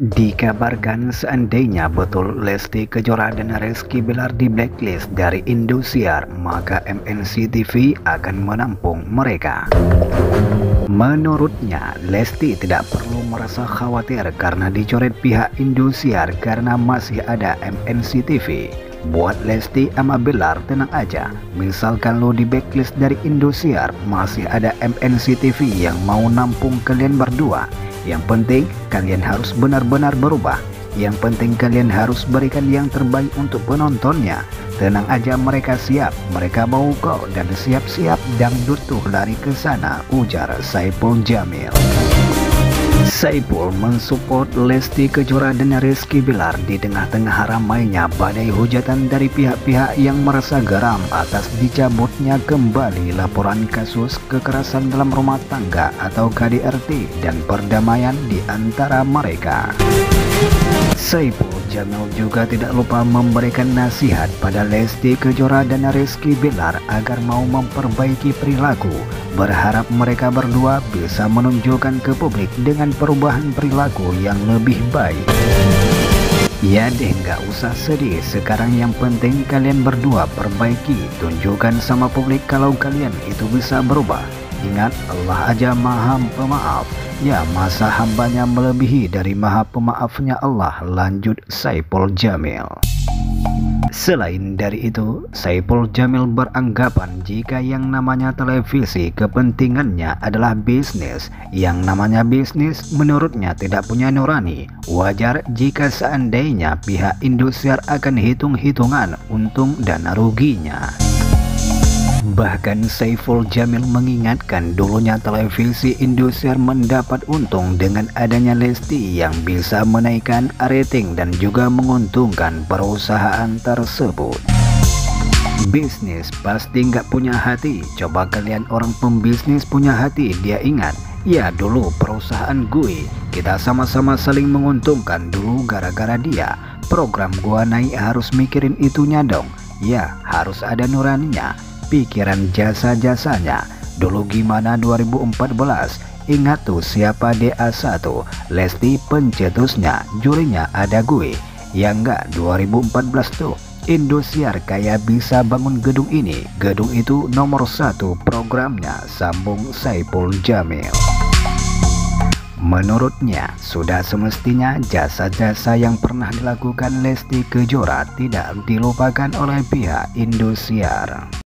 Dikabarkan seandainya betul Lesti Kejora dan Rizky Bilar di blacklist dari Indosiar, maka MNC TV akan menampung mereka. Menurutnya, Lesti tidak perlu merasa khawatir karena dicoret pihak Indosiar karena masih ada MNC TV. Buat Lesti sama Bilar tenang aja, misalkan lo di backlist dari Indosiar, masih ada MNC TV yang mau nampung kalian berdua yang penting kalian harus benar-benar berubah. Yang penting kalian harus berikan yang terbaik untuk penontonnya. Tenang aja mereka siap, mereka mau kok dan siap-siap dangdut tuh lari ke sana, ujar Saipul Jamil. Saipul mensupport Lesti Kejora dan Rizky Bilar di tengah-tengah ramainya badai hujatan dari pihak-pihak yang merasa geram atas dicabutnya kembali laporan kasus kekerasan dalam rumah tangga atau KDRT dan perdamaian di antara mereka. Saipul Jamil juga tidak lupa memberikan nasihat pada Lesti Kejora dan Rizky Bilar agar mau memperbaiki perilaku. Berharap mereka berdua bisa menunjukkan ke publik dengan perubahan perilaku yang lebih baik. Ya deh nggak usah sedih Sekarang yang penting kalian berdua perbaiki Tunjukkan sama publik kalau kalian itu bisa berubah Ingat Allah aja maha pemaaf Ya masa hambanya melebihi dari maha pemaafnya Allah Lanjut Saipul Jamil Selain dari itu, Saipul Jamil beranggapan jika yang namanya televisi kepentingannya adalah bisnis, yang namanya bisnis menurutnya tidak punya nurani. Wajar jika seandainya pihak Indosiar akan hitung-hitungan untung dan ruginya. Bahkan Saiful Jamil mengingatkan dulunya televisi Indosiar mendapat untung dengan adanya Lesti yang bisa menaikkan rating dan juga menguntungkan perusahaan tersebut. Bisnis pasti nggak punya hati. Coba kalian orang pembisnis punya hati, dia ingat. Ya dulu perusahaan gue, kita sama-sama saling menguntungkan dulu gara-gara dia. Program gua naik harus mikirin itunya dong. Ya harus ada nuraninya pikiran jasa-jasanya. Dulu gimana 2014? Ingat tuh siapa DA1? Lesti pencetusnya, jurinya ada gue. Ya enggak 2014 tuh. Indosiar kayak bisa bangun gedung ini. Gedung itu nomor satu programnya sambung Saipul Jamil. Menurutnya, sudah semestinya jasa-jasa yang pernah dilakukan Lesti Kejora tidak dilupakan oleh pihak Indosiar.